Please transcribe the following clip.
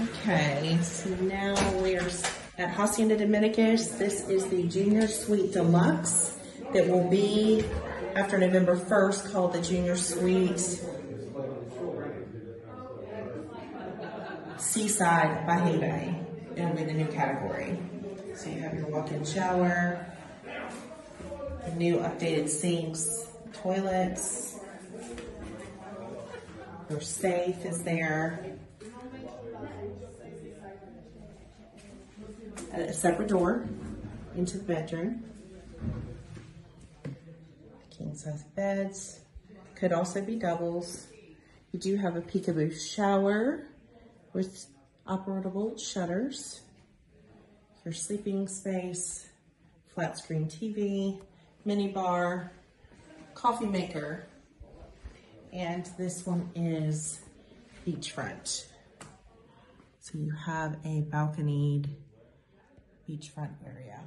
Okay, so now we're at Hacienda Dominicus. This is the Junior Suite Deluxe that will be after November 1st called the Junior Suite Seaside by Hay Bay. It'll be the new category. So you have your walk-in shower, the new updated sinks, toilets, your safe is there. A separate door into the bedroom. King size beds. Could also be doubles. You do have a peekaboo shower with operable shutters. Your sleeping space, flat screen TV, mini bar, coffee maker, and this one is beachfront. So you have a balconied beachfront area.